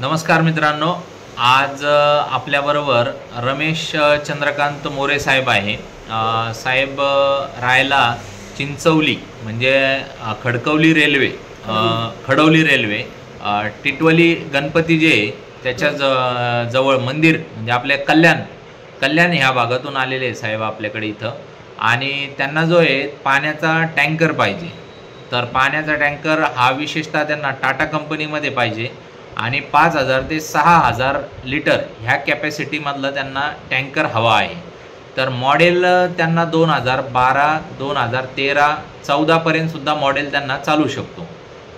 नमस्कार मित्रांनो आज आपल्याबरोबर रमेश चंद्रकांत मोरे साहेब आहे. साहेब रायला राहायला चिंचवली म्हणजे खडकवली रेल्वे खडवली रेल्वे टिटवली गणपती जे आहे, त्याच्या ज जवळ मंदिर म्हणजे आपल्या कल्याण कल्याण ह्या भागातून आलेले आहे साहेब आपल्याकडे इथं. आणि त्यांना जो आहे पाण्याचा टँकर पाहिजे. तर पाण्याचा टँकर हा विशेषतः त्यांना टाटा कंपनीमध्ये पाहिजे. आणि पाच हजार ते सहा हजार लिटर ह्या कॅपॅसिटीमधलं त्यांना टँकर हवा आहे. तर मॉडेल त्यांना दोन हजार बारा दोन हजार तेरा चौदापर्यंतसुद्धा मॉडेल त्यांना चालू शकतो.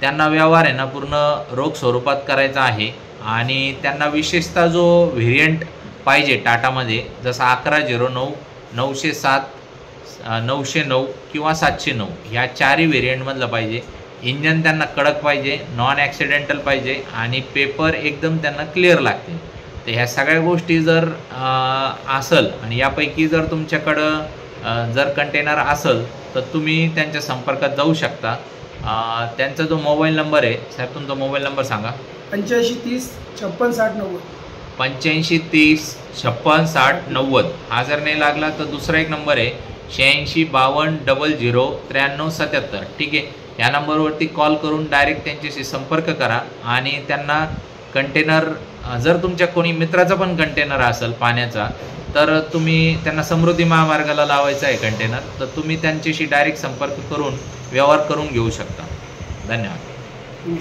त्यांना व्यवहार आहे ना पूर्ण रोख स्वरूपात करायचा आहे. आणि त्यांना विशेषतः जो व्हेरियंट पाहिजे टाटामध्ये जसा अकरा झिरो नऊ नऊशे सात नऊशे नऊ किंवा सातशे नऊ ह्या चारही व्हेरियंटमधलं पाहिजे. इंजन त्यांना कडक पाहिजे नॉन ॲक्सिडेंटल पाहिजे आणि पेपर एकदम त्यांना क्लिअर लागते. तर ह्या सगळ्या गोष्टी जर असल आणि यापैकी जर तुमच्याकडं जर कंटेनर असेल तर तुम्ही त्यांच्या संपर्कात जाऊ शकता. त्यांचा जो मोबाईल नंबर आहे साहेब तुमचा मोबाईल नंबर सांगा. पंच्याऐंशी तीस छप्पन साठ नव्वद. पंच्याऐंशी तीस छप्पन साठ नव्वद. हा जर नाही लागला तर दुसरा एक नंबर आहे शहाऐंशी बावन्न डबल झिरो त्र्याण्णव सत्याहत्तर. ठीक आहे? या नंबरवरती कॉल करून डायरेक्ट त्यांच्याशी संपर्क करा आणि त्यांना कंटेनर जर तुमच्या कोणी मित्राचा पण कंटेनर असेल पाण्याचा तर तुम्ही त्यांना समृद्धी महामार्गाला लावायचा आहे कंटेनर तर तुम्ही त्यांच्याशी डायरेक्ट संपर्क करून व्यवहार करून घेऊ शकता. धन्यवाद.